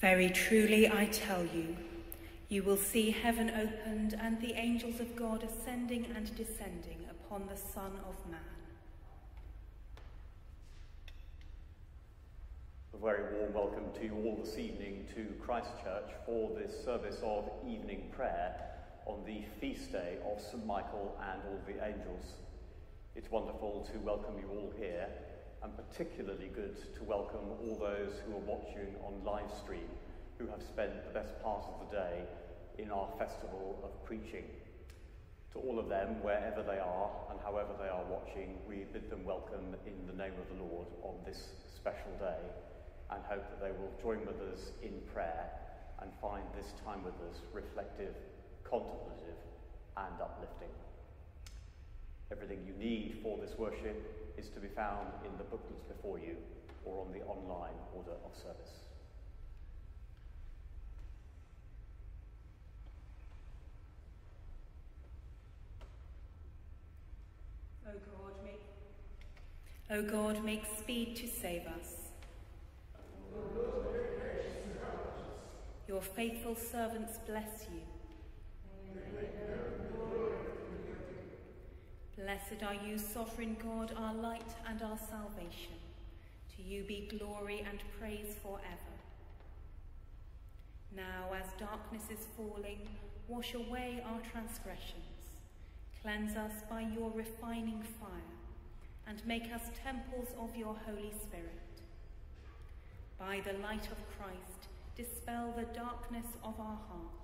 Very truly I tell you, you will see heaven opened and the angels of God ascending and descending upon the Son of Man. A very warm welcome to you all this evening to Christ Church for this service of evening prayer on the feast day of St Michael and all the angels. It's wonderful to welcome you all here and particularly good to welcome all those who are watching on live stream who have spent the best part of the day in our festival of preaching. To all of them, wherever they are and however they are watching, we bid them welcome in the name of the Lord on this special day and hope that they will join with us in prayer and find this time with us reflective, contemplative, and uplifting. Everything you need for this worship is to be found in the booklets before you or on the online order of service. O God, make, o God, make speed to save us. Your faithful servants bless you. Blessed are you, sovereign God, our light and our salvation. To you be glory and praise forever. Now, as darkness is falling, wash away our transgressions. Cleanse us by your refining fire, and make us temples of your Holy Spirit. By the light of Christ, dispel the darkness of our hearts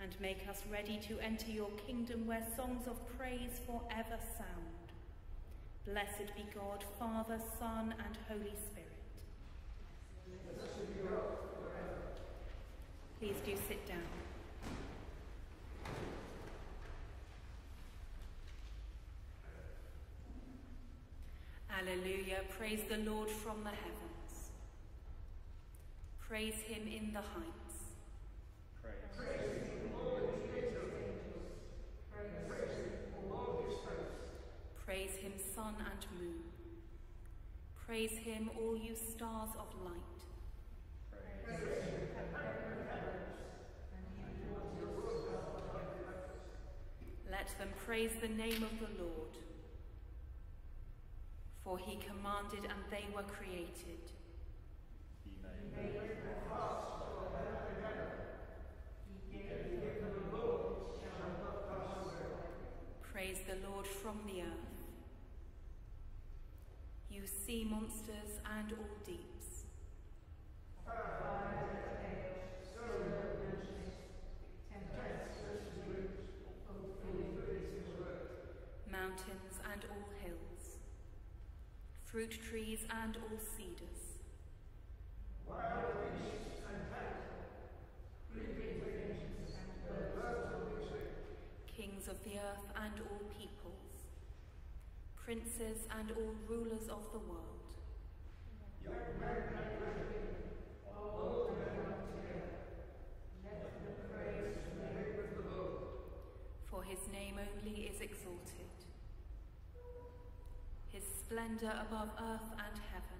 and make us ready to enter your kingdom where songs of praise forever sound. Blessed be God, Father, Son, and Holy Spirit. Please do sit down. Alleluia, praise the Lord from the heavens. Praise him in the heights. Praise. praise Praise him, sun and moon. Praise him, all you stars of light. Let them praise the name of the Lord. For he commanded and they were created. He made Praise the Lord from the earth you sea monsters and all deeps. Mountains and all hills, fruit trees and all cedars. Kings of the earth and all peoples princes and all rulers of the world. For his name only is exalted. His splendour above earth and heaven.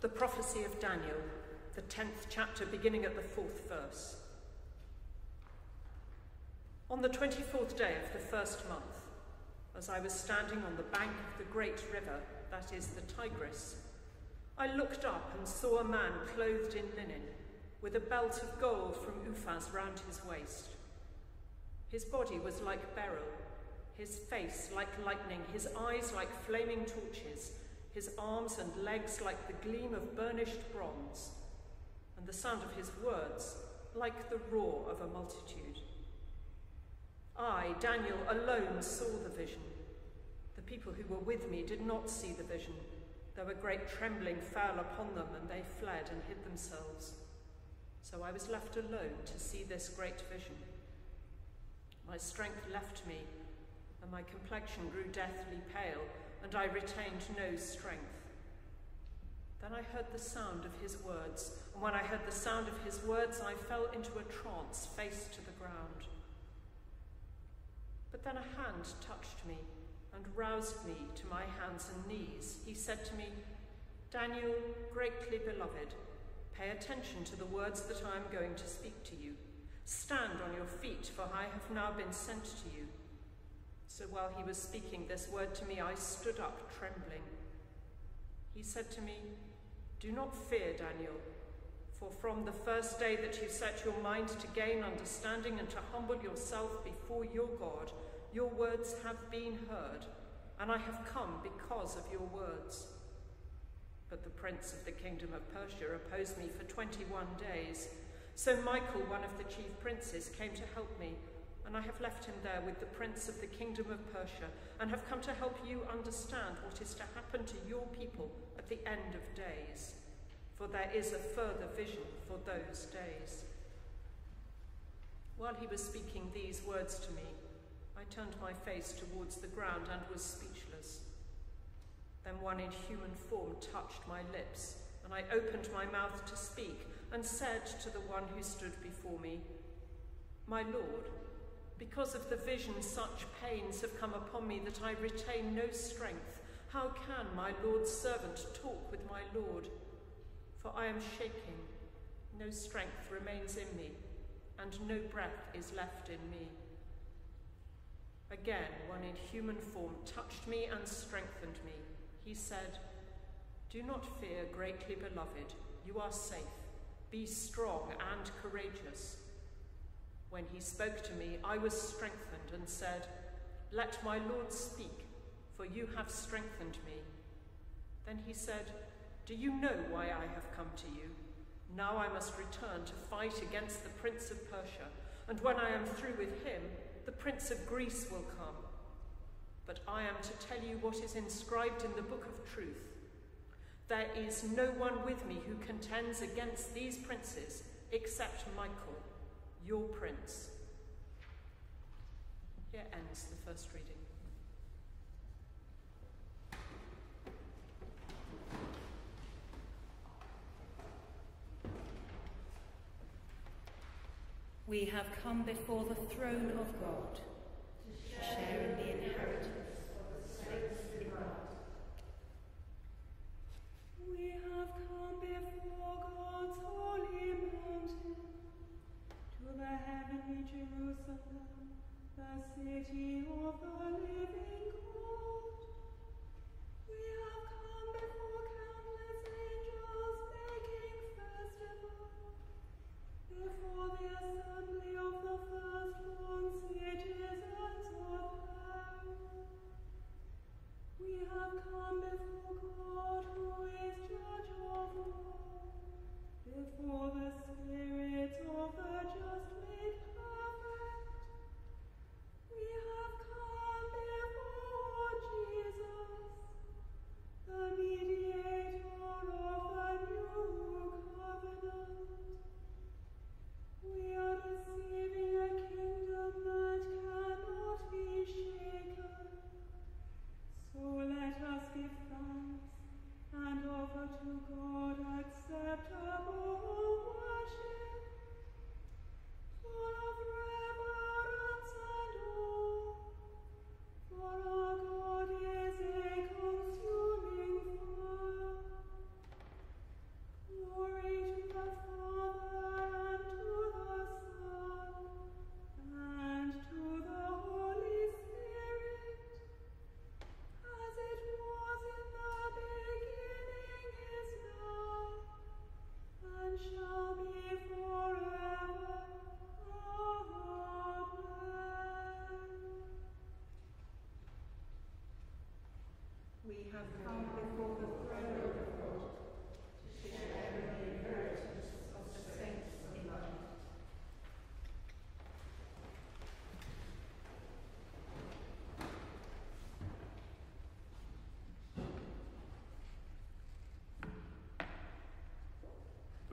The prophecy of Daniel, the 10th chapter, beginning at the fourth verse. On the 24th day of the first month, as I was standing on the bank of the great river, that is the Tigris, I looked up and saw a man clothed in linen, with a belt of gold from Uphaz round his waist. His body was like beryl, his face like lightning, his eyes like flaming torches, his arms and legs like the gleam of burnished bronze, and the sound of his words like the roar of a multitude. I, Daniel, alone saw the vision. The people who were with me did not see the vision, There were great trembling fell upon them, and they fled and hid themselves. So I was left alone to see this great vision. My strength left me, and my complexion grew deathly pale, and I retained no strength. Then I heard the sound of his words, and when I heard the sound of his words, I fell into a trance, face to the ground. But then a hand touched me and roused me to my hands and knees. He said to me, Daniel, greatly beloved, pay attention to the words that I am going to speak to you. Stand on your feet, for I have now been sent to you. So while he was speaking this word to me, I stood up trembling. He said to me, Do not fear, Daniel, for from the first day that you set your mind to gain understanding and to humble yourself before your God, your words have been heard, and I have come because of your words. But the prince of the kingdom of Persia opposed me for 21 days. So Michael, one of the chief princes, came to help me, and I have left him there with the prince of the kingdom of Persia, and have come to help you understand what is to happen to your people at the end of days. For there is a further vision for those days. While he was speaking these words to me, I turned my face towards the ground and was speechless. Then one in human form touched my lips, and I opened my mouth to speak, and said to the one who stood before me, My Lord, because of the vision such pains have come upon me that I retain no strength, how can my Lord's servant talk with my Lord? For I am shaking, no strength remains in me, and no breath is left in me. Again, one in human form touched me and strengthened me. He said, Do not fear, greatly beloved. You are safe. Be strong and courageous. When he spoke to me, I was strengthened and said, Let my Lord speak, for you have strengthened me. Then he said, Do you know why I have come to you? Now I must return to fight against the prince of Persia, and when I am through with him, the Prince of Greece will come. But I am to tell you what is inscribed in the book of truth. There is no one with me who contends against these princes except Michael, your prince. Here ends the first reading. We have come before the throne of God to share in the inheritance of the saints in God. We have come before God's the heavenly Jerusalem, the city of the living God. We have come before countless angels making festival, before the assembly of the firstborn citizens of heaven. We have come before God who is judge of all, spirits of the just made perfect. We have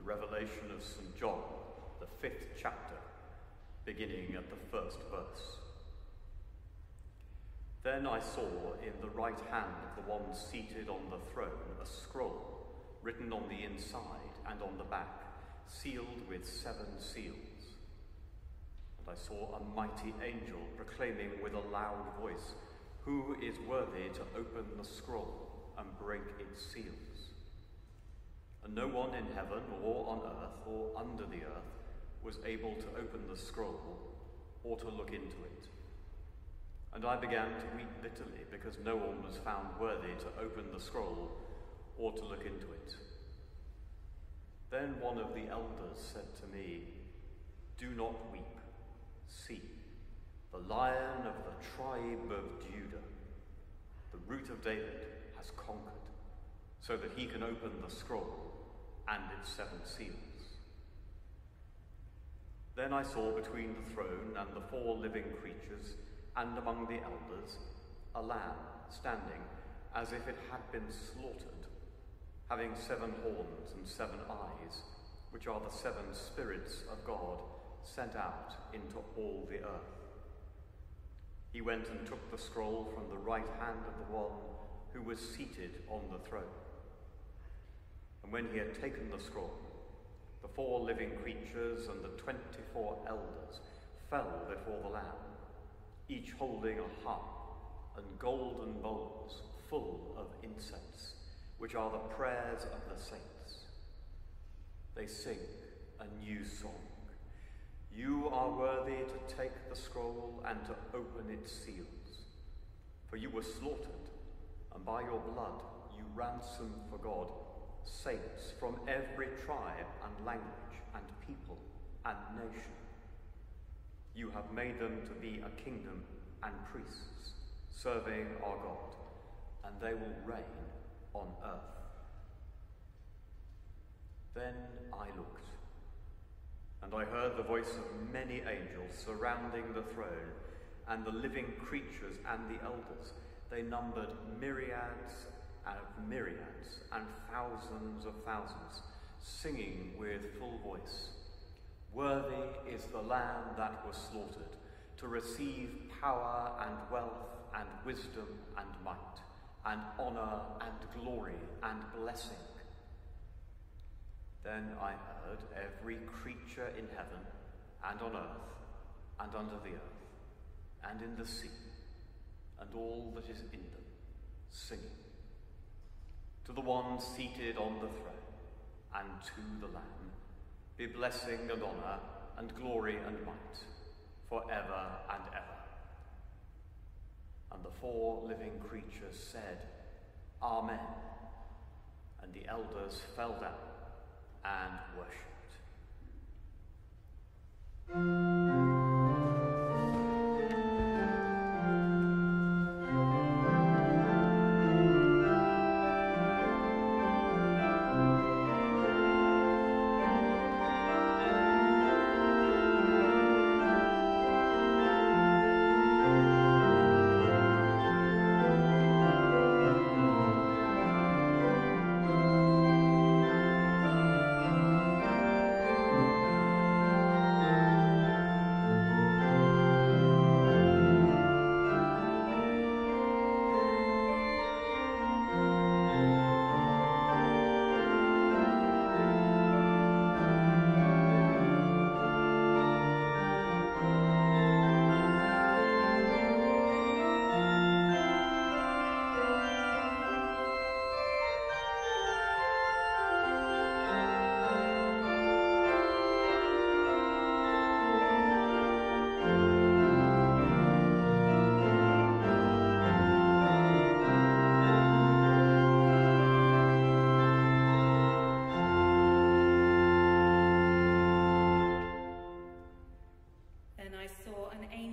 Revelation of St. John, the fifth chapter, beginning at the first verse. Then I saw in the right hand of the one seated on the throne a scroll written on the inside and on the back, sealed with seven seals. And I saw a mighty angel proclaiming with a loud voice, Who is worthy to open the scroll and break its seals? And no one in heaven or on earth or under the earth was able to open the scroll or to look into it. And I began to weep bitterly because no one was found worthy to open the scroll or to look into it. Then one of the elders said to me, Do not weep. See, the lion of the tribe of Judah, the root of David, has conquered, so that he can open the scroll and its seven seals. Then I saw between the throne and the four living creatures and among the elders a lamb standing as if it had been slaughtered, having seven horns and seven eyes, which are the seven spirits of God sent out into all the earth. He went and took the scroll from the right hand of the one who was seated on the throne. And when he had taken the scroll, the four living creatures and the twenty-four elders fell before the Lamb each holding a harp and golden bowls full of incense, which are the prayers of the saints. They sing a new song. You are worthy to take the scroll and to open its seals. For you were slaughtered, and by your blood you ransomed for God saints from every tribe and language and people and nation. You have made them to be a kingdom and priests, serving our God, and they will reign on earth. Then I looked, and I heard the voice of many angels surrounding the throne, and the living creatures and the elders. They numbered myriads of myriads and thousands of thousands, singing with full voice. Worthy is the Lamb that was slaughtered to receive power and wealth and wisdom and might and honour and glory and blessing. Then I heard every creature in heaven and on earth and under the earth and in the sea and all that is in them singing to the one seated on the throne and to the Lamb be blessing and honour and glory and might for ever and ever. And the four living creatures said, Amen. And the elders fell down and worshipped.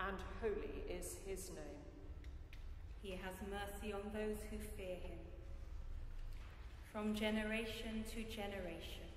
and holy is his name. He has mercy on those who fear him. From generation to generation.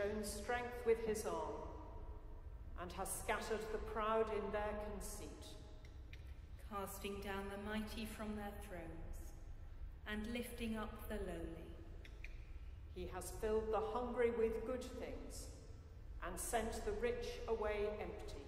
Shown strength with his arm, and has scattered the proud in their conceit. casting down the mighty from their thrones, and lifting up the lowly. He has filled the hungry with good things, and sent the rich away empty.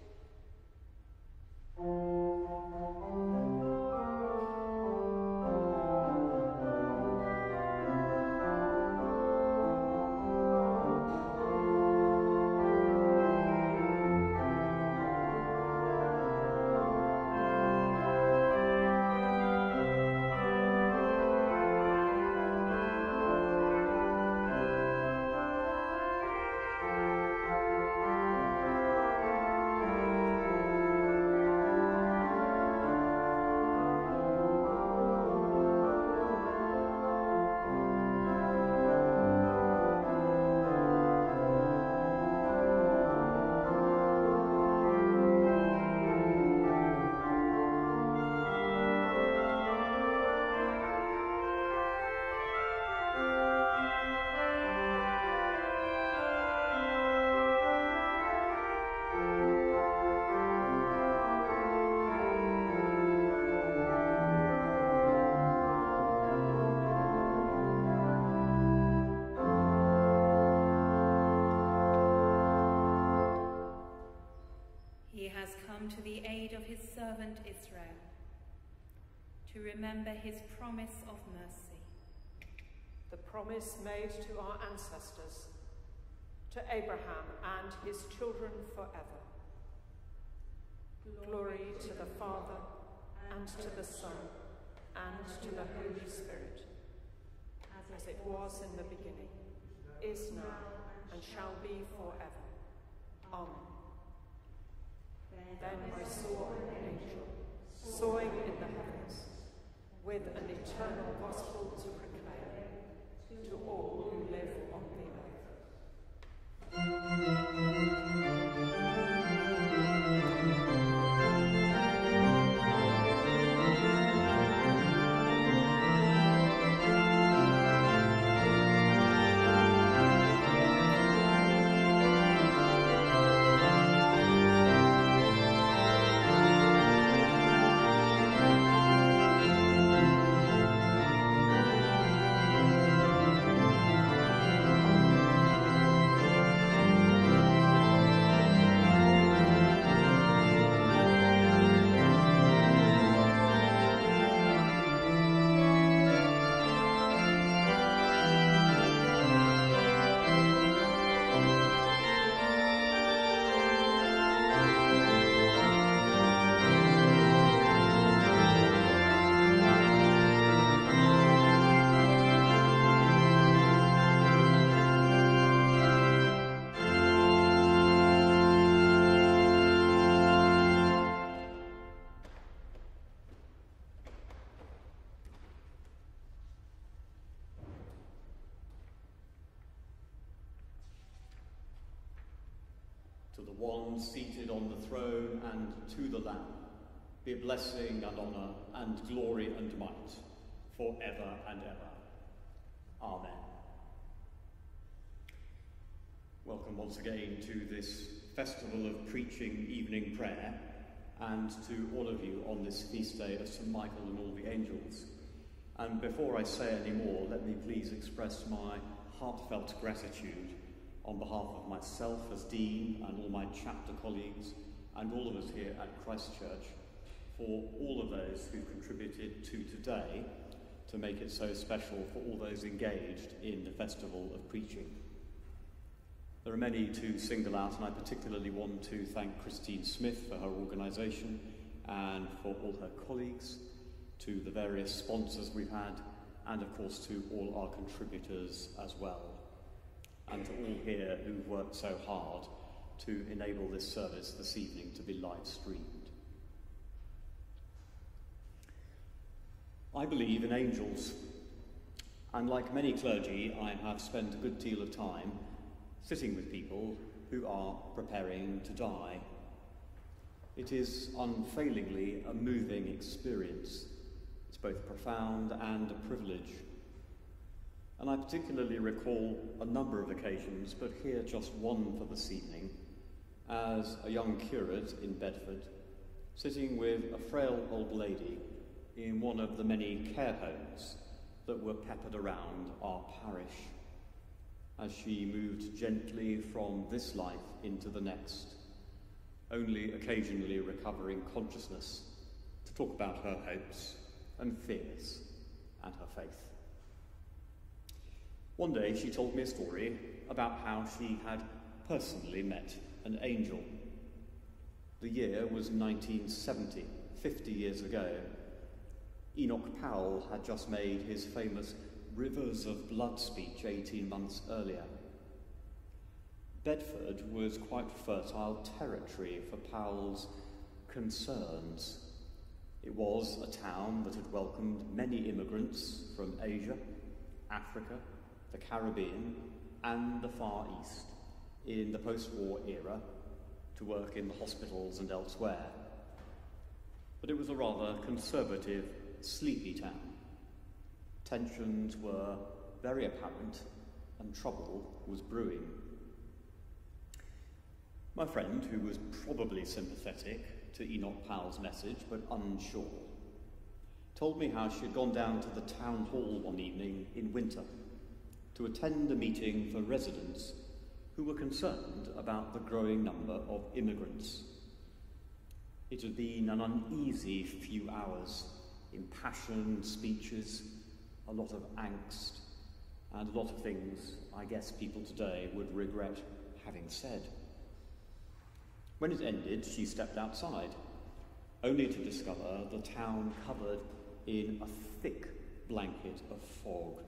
Servant Israel, to remember his promise of mercy. The promise made to our ancestors, to Abraham and his children forever. Glory to the Father, and to the Son, and to the Holy Spirit, as it was in the beginning, is now, and shall be forever. Amen. Then I saw an angel soaring in the heavens, with an eternal gospel to proclaim to all who live on the earth. To the one seated on the throne and to the Lamb be blessing and honour and glory and might for ever and ever. Amen. Welcome once again to this festival of preaching evening prayer and to all of you on this feast day of St. Michael and all the angels. And before I say any more, let me please express my heartfelt gratitude on behalf of myself as Dean and all my chapter colleagues and all of us here at Christ Church for all of those who contributed to today to make it so special for all those engaged in the Festival of Preaching. There are many to single out, and I particularly want to thank Christine Smith for her organisation and for all her colleagues, to the various sponsors we've had, and of course to all our contributors as well, and to all here who've worked so hard to enable this service this evening to be live streamed. I believe in angels, and like many clergy, I have spent a good deal of time sitting with people who are preparing to die. It is unfailingly a moving experience. It's both profound and a privilege. And I particularly recall a number of occasions, but here just one for this evening, as a young curate in Bedford, sitting with a frail old lady in one of the many care homes that were peppered around our parish as she moved gently from this life into the next, only occasionally recovering consciousness to talk about her hopes and fears and her faith. One day she told me a story about how she had personally met an angel. The year was 1970, 50 years ago. Enoch Powell had just made his famous Rivers of Blood speech 18 months earlier. Bedford was quite fertile territory for Powell's concerns. It was a town that had welcomed many immigrants from Asia, Africa, the Caribbean, and the Far East in the post war era to work in the hospitals and elsewhere. But it was a rather conservative, sleepy town Tensions were very apparent and trouble was brewing. My friend, who was probably sympathetic to Enoch Powell's message but unsure, told me how she had gone down to the town hall one evening in winter to attend a meeting for residents who were concerned about the growing number of immigrants. It had been an uneasy few hours, impassioned speeches, a lot of angst, and a lot of things I guess people today would regret having said. When it ended, she stepped outside, only to discover the town covered in a thick blanket of fog,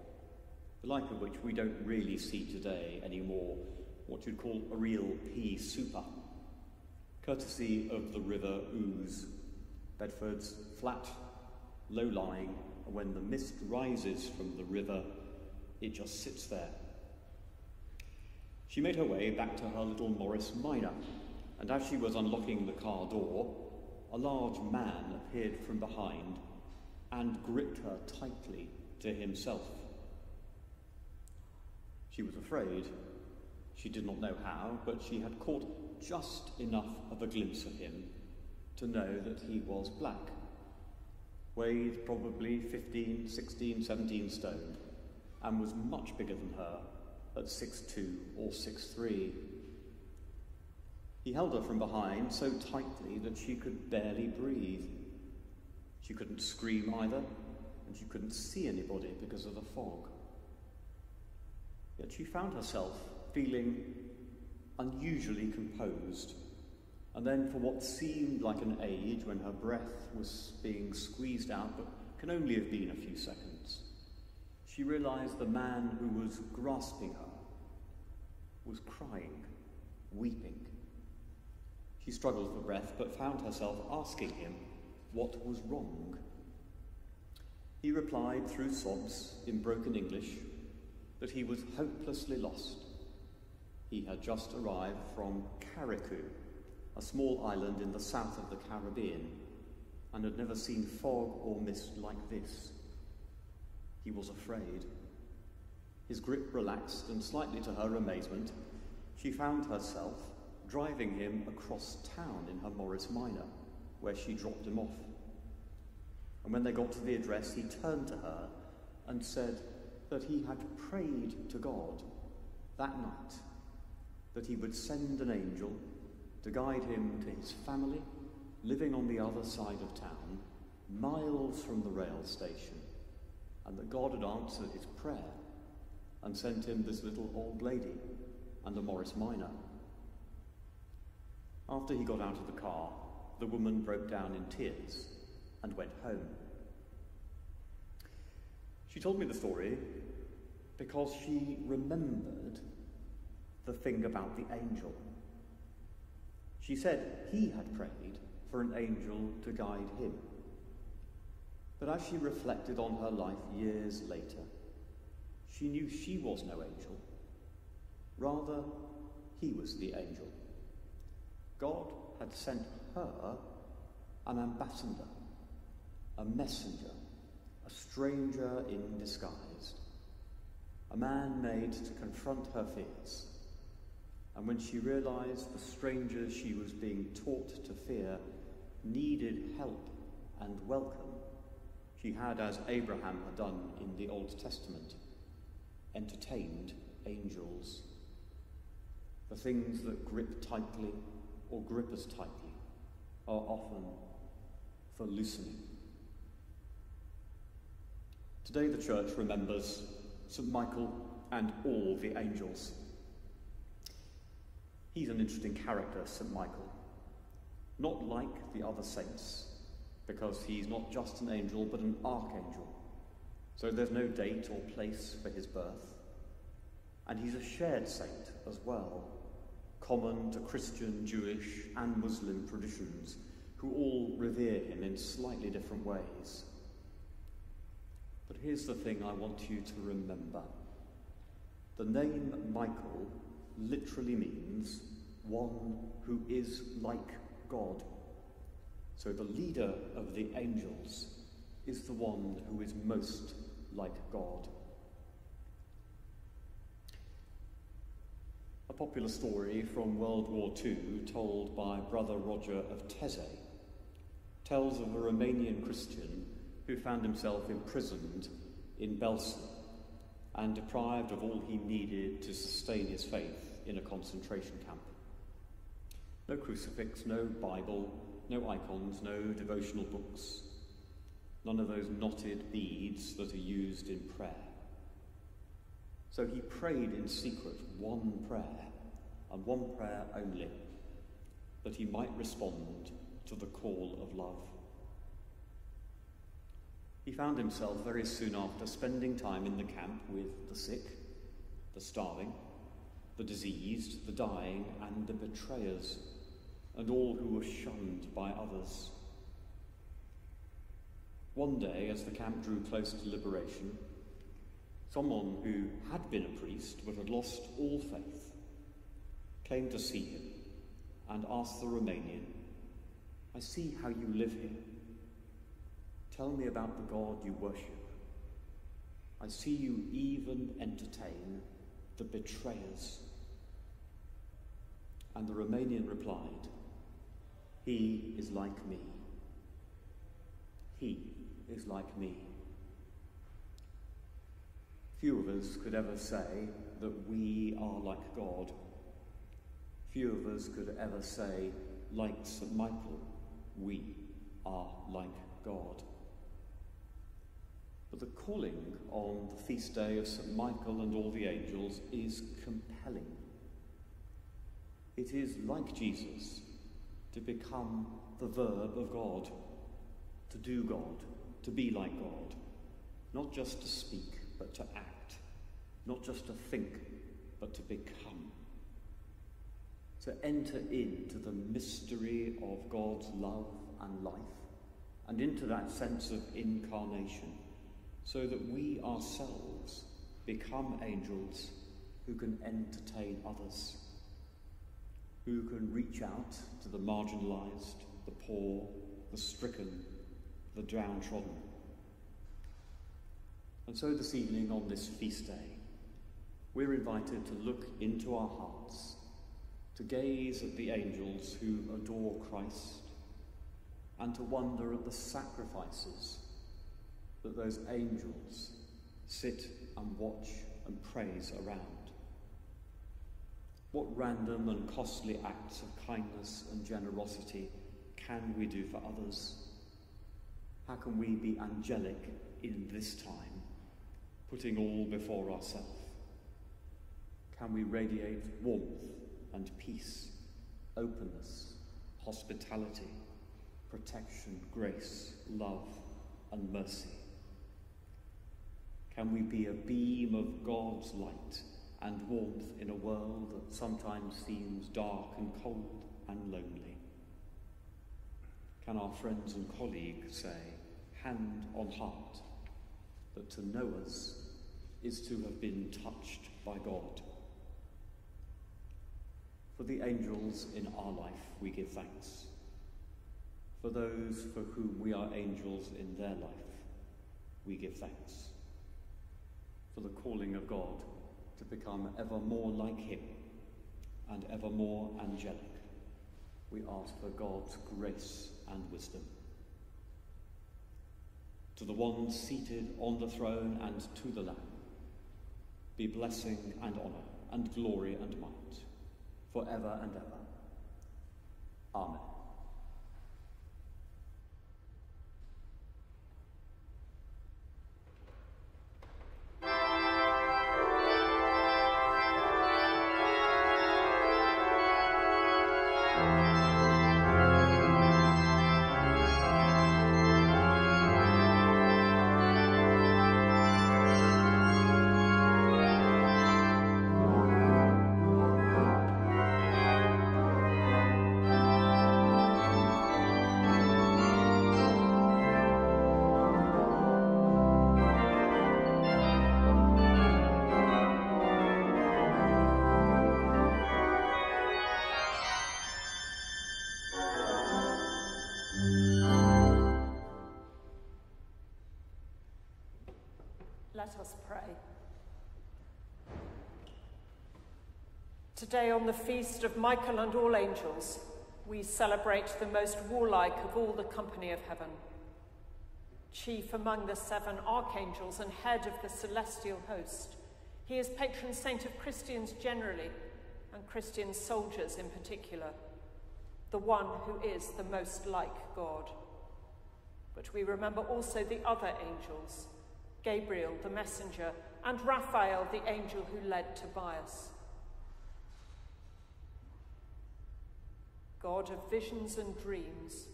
the like of which we don't really see today anymore, what you'd call a real pea souper, courtesy of the River Ouse, Bedford's flat, low-lying, when the mist rises from the river, it just sits there. She made her way back to her little Morris Minor, and as she was unlocking the car door, a large man appeared from behind and gripped her tightly to himself. She was afraid. She did not know how, but she had caught just enough of a glimpse of him to know that he was black weighed probably 15, 16, 17 stone, and was much bigger than her at 6'2 or 6'3. He held her from behind so tightly that she could barely breathe. She couldn't scream either, and she couldn't see anybody because of the fog. Yet she found herself feeling unusually composed and then, for what seemed like an age when her breath was being squeezed out, but can only have been a few seconds, she realized the man who was grasping her was crying, weeping. She struggled for breath, but found herself asking him what was wrong. He replied through sobs in broken English that he was hopelessly lost. He had just arrived from Carriacou, a small island in the south of the Caribbean, and had never seen fog or mist like this. He was afraid. His grip relaxed, and slightly to her amazement, she found herself driving him across town in her Morris Minor where she dropped him off. And when they got to the address, he turned to her and said that he had prayed to God that night that he would send an angel to guide him to his family living on the other side of town, miles from the rail station, and that God had answered his prayer and sent him this little old lady and a Morris Minor. After he got out of the car, the woman broke down in tears and went home. She told me the story because she remembered the thing about the angel. She said he had prayed for an angel to guide him. But as she reflected on her life years later, she knew she was no angel. Rather, he was the angel. God had sent her an ambassador, a messenger, a stranger in disguise, a man made to confront her fears. And when she realized the stranger she was being taught to fear needed help and welcome, she had, as Abraham had done in the Old Testament, entertained angels. The things that grip tightly or grip us tightly are often for loosening. Today, the church remembers St. Michael and all the angels. He's an interesting character, St. Michael. Not like the other saints, because he's not just an angel, but an archangel. So there's no date or place for his birth. And he's a shared saint as well, common to Christian, Jewish, and Muslim traditions, who all revere him in slightly different ways. But here's the thing I want you to remember the name Michael literally means one who is like God. So the leader of the angels is the one who is most like God. A popular story from World War II, told by Brother Roger of Taizé, tells of a Romanian Christian who found himself imprisoned in Belsen and deprived of all he needed to sustain his faith in a concentration camp. No crucifix, no Bible, no icons, no devotional books, none of those knotted beads that are used in prayer. So he prayed in secret one prayer, and one prayer only, that he might respond to the call of love. He found himself very soon after spending time in the camp with the sick, the starving, the diseased, the dying, and the betrayers, and all who were shunned by others. One day, as the camp drew close to liberation, someone who had been a priest but had lost all faith came to see him and asked the Romanian, I see how you live here. Tell me about the God you worship. I see you even entertain the betrayers. And the Romanian replied, He is like me. He is like me. Few of us could ever say that we are like God. Few of us could ever say, like St. Michael, we are like God. But the calling on the feast day of St. Michael and all the angels is compelling. It is like Jesus to become the verb of God, to do God, to be like God, not just to speak, but to act, not just to think, but to become. To enter into the mystery of God's love and life, and into that sense of incarnation, so that we ourselves become angels who can entertain others who can reach out to the marginalized, the poor, the stricken, the downtrodden. And so this evening on this feast day, we're invited to look into our hearts, to gaze at the angels who adore Christ, and to wonder at the sacrifices that those angels sit and watch and praise around. What random and costly acts of kindness and generosity can we do for others? How can we be angelic in this time, putting all before ourselves? Can we radiate warmth and peace, openness, hospitality, protection, grace, love, and mercy? Can we be a beam of God's light and warmth in a world that sometimes seems dark and cold and lonely? Can our friends and colleagues say, hand on heart, that to know us is to have been touched by God? For the angels in our life, we give thanks. For those for whom we are angels in their life, we give thanks. For the calling of God to become ever more like Him and ever more angelic, we ask for God's grace and wisdom. To the one seated on the throne and to the Lamb, be blessing and honour and glory and might, forever and ever. Amen. Let us pray. Today, on the feast of Michael and all angels, we celebrate the most warlike of all the company of heaven. Chief among the seven archangels and head of the celestial host, he is patron saint of Christians generally and Christian soldiers in particular, the one who is the most like God. But we remember also the other angels Gabriel, the messenger, and Raphael, the angel who led Tobias. God of visions and dreams,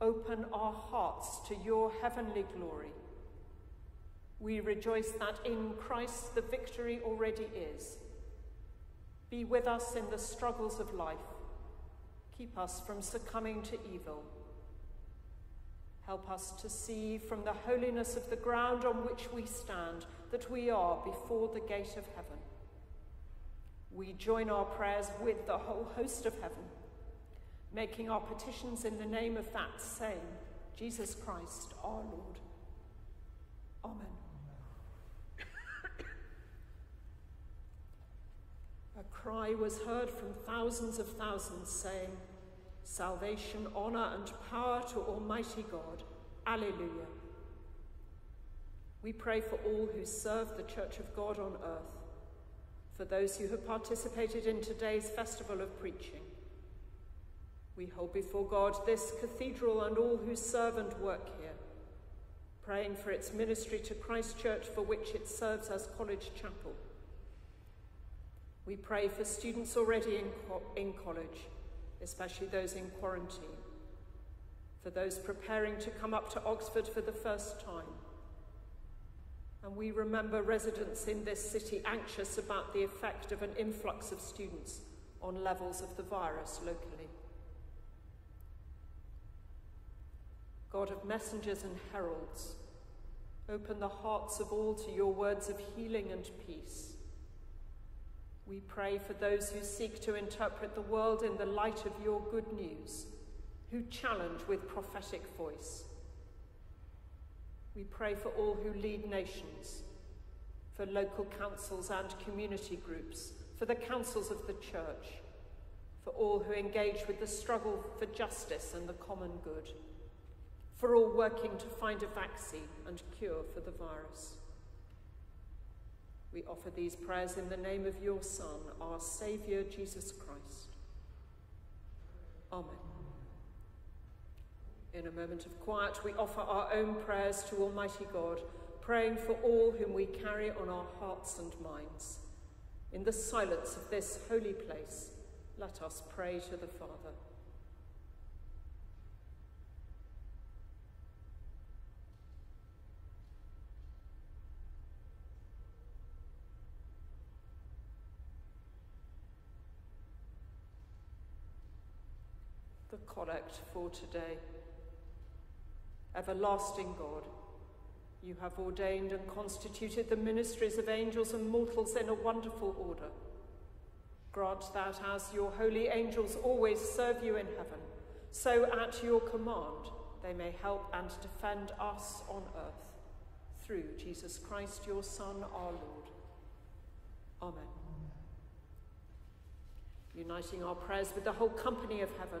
open our hearts to your heavenly glory. We rejoice that in Christ the victory already is. Be with us in the struggles of life. Keep us from succumbing to evil Help us to see from the holiness of the ground on which we stand that we are before the gate of heaven. We join our prayers with the whole host of heaven, making our petitions in the name of that same Jesus Christ our Lord. Amen. A cry was heard from thousands of thousands saying, Salvation, honour, and power to Almighty God. Alleluia. We pray for all who serve the Church of God on earth, for those who have participated in today's festival of preaching. We hold before God this cathedral and all who serve and work here, praying for its ministry to Christ Church, for which it serves as College Chapel. We pray for students already in, co in college especially those in quarantine, for those preparing to come up to Oxford for the first time. And we remember residents in this city anxious about the effect of an influx of students on levels of the virus locally. God of messengers and heralds, open the hearts of all to your words of healing and peace. We pray for those who seek to interpret the world in the light of your good news, who challenge with prophetic voice. We pray for all who lead nations, for local councils and community groups, for the councils of the church, for all who engage with the struggle for justice and the common good, for all working to find a vaccine and cure for the virus. We offer these prayers in the name of your Son, our Saviour, Jesus Christ. Amen. In a moment of quiet, we offer our own prayers to Almighty God, praying for all whom we carry on our hearts and minds. In the silence of this holy place, let us pray to the Father. Collect for today. Everlasting God, you have ordained and constituted the ministries of angels and mortals in a wonderful order. Grant that as your holy angels always serve you in heaven, so at your command they may help and defend us on earth. Through Jesus Christ, your Son, our Lord. Amen. Uniting our prayers with the whole company of heaven,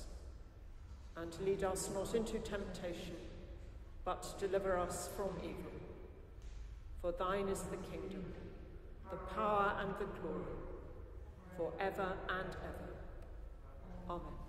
And lead us not into temptation, but deliver us from evil. For thine is the kingdom, the power and the glory, for ever and ever. Amen.